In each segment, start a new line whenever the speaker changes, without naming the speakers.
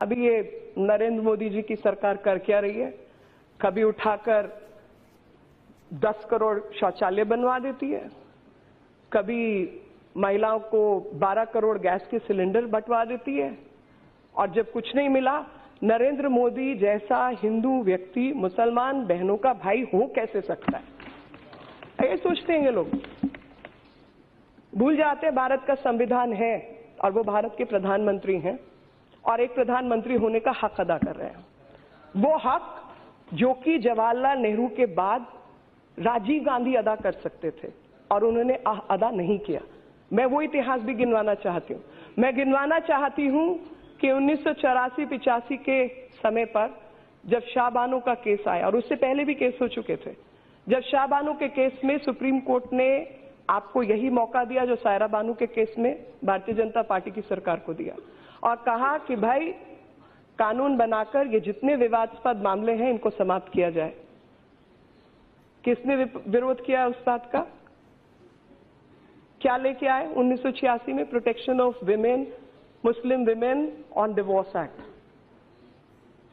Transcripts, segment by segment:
अभी ये नरेंद्र मोदी जी की सरकार कर क्या रही है? कभी उठाकर 10 करोड़ शौचालय बनवा देती है? कभी महिलाओं को 12 करोड़ गैस के सिलेंडर बंटवा देती है? और जब कुछ नहीं मिला, नरेंद्र मोदी जैसा हिंदू व्यक्ति, मुसलमान बहनों का भाई हो कैसे सकता है? ये सोचते हैं ये लोग। भूल जाते हैं, भारत का संविधान है और वो भारत के प्रधानमंत्री हैं। और एक प्रधानमंत्री होने का हक अदा कर रहे हैं। वो हक जो कि जवाहरलाल नेहरू के बाद राजीव गांधी अदा कर सकते थे और उन्होंने अदा नहीं किया। मैं वो इतिहास भी गिनवाना चाहती हूँ। मैं गिनवाना चाहती हूँ कि उन्नीस सौ के समय पर जब शाहबानो का केस आया, और उससे पहले भी केस हो चुके थे, जब शाहबानो के केस में सुप्रीम कोर्ट ने आपको यही मौका दिया जो सायरा बानू के केस में भारतीय जनता पार्टी की सरकार को दिया। और कहा कि भाई, कानून बनाकर ये जितने विवादास्पद मामले हैं, इनको समाप्त किया जाए। किसने विरोध किया उस बात का? क्या लेके आए? 1986 में protection of women Muslim women on divorce act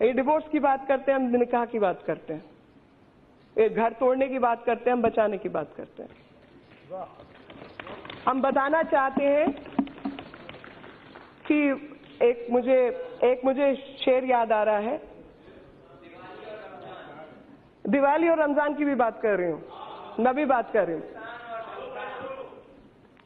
ये डिवोर्स की बात करते हैं, हम निकाह की बात करते हैं। ये घर तोड़ने की बात करते हैं, हम बचाने की बात करते हैं। हम बताना चाहते हैं कि एक मुझे एक मुझे शेर याद आ रहा है। दिवाली और रमज़ान की भी बात कर रही हूँ। मैं भी बात कर रही हूँ।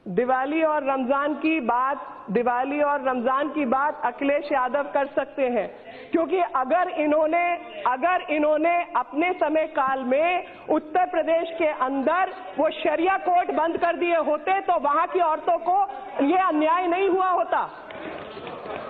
दिवाली और रमज़ान की बात, दिवाली और रमज़ान की बात अखिलेश यादव कर सकते हैं। क्योंकि अगर इन्होंने अगर इन्होंने अपने समय काल में उत्तर प्रदेश के अंदर वो शरिया कोर्ट बंद कर दिए होते तो वहाँ की औरतों को ये अन्याय नहीं हुआ होता।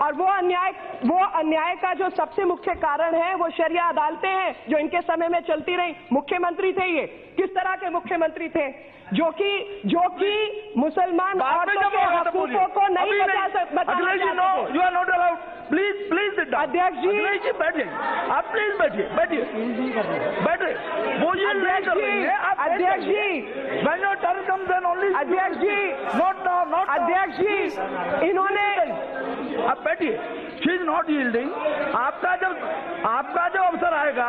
और वो अन्याय वो अन्याय का जो सबसे मुख्य कारण है वो शरिया अदालतें हैं जो इनके समय में चलती रही। मुख्यमंत्री थे ये। किस तरह के मुख्यमंत्री थे? जो कि जो कि मुसलमान हकूकों को नहीं बचा सकते
you are not allowed please please
अध्यक्ष जी
बैठिए। आप प्लीज़ बैठिए बैठिए। बैठिए। वो ये
अध्यक्ष जी अध्यक्ष जी।
When your turn comes then only
अध्यक्ष जी।
not now not
जी इन्होंने
आप बैठिए। शी इज़ नॉट यील्डिंग आपका जब आपका जब अवसर आएगा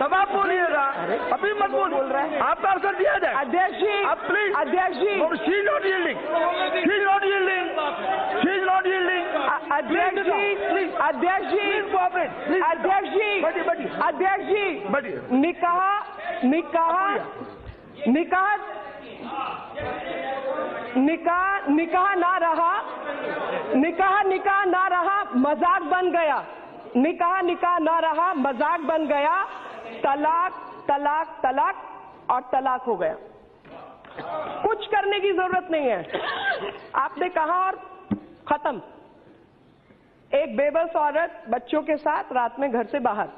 तब आप बोलिएगा। अभी मत बोल।
बोल रहा है।
आपका अवसर दिया जाए।
अध्यक्ष जी
आप प्लीज़
अध्यक्ष जी।
She is not yielding she is not yielding she is not yielding
अध्यक्ष जी अध्यक्ष जी। अध्यक्ष जी।
बैठिए बैठिए
अध्यक्ष जी। निकाह निकाह निकाह निकाह निकाह ना रहा, निकाह निकाह ना रहा, मज़ाक बन गया। निकाह निकाह ना रहा, मज़ाक बन गया। तलाक तलाक तलाक और तलाक हो गया। कुछ करने की ज़रूरत नहीं है। आपने कहा और खत्म। एक बेबस औरत बच्चों के साथ रात में घर से बाहर।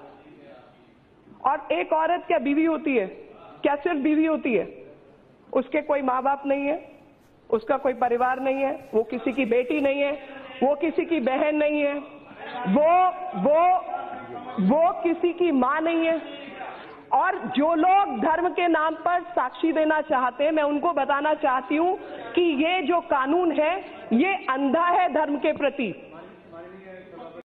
और एक औरत क्या बीवी होती है? क्या सिर्फ़ बीवी होती है? उसके कोई माँ बाप नहीं है? उसका कोई परिवार नहीं है, वो किसी की बेटी नहीं है, वो किसी की बहन नहीं है, वो वो वो किसी की माँ नहीं है। और जो लोग धर्म के नाम पर साक्षी देना चाहते हैं, मैं उनको बताना चाहती हूँ कि ये जो कानून है, ये अंधा है धर्म के प्रति।